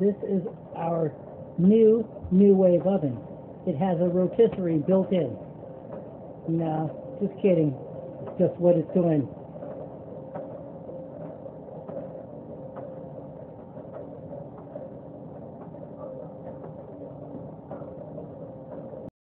This is our new NuWave oven. It has a rotisserie built in. No, just kidding. It's just what it's doing.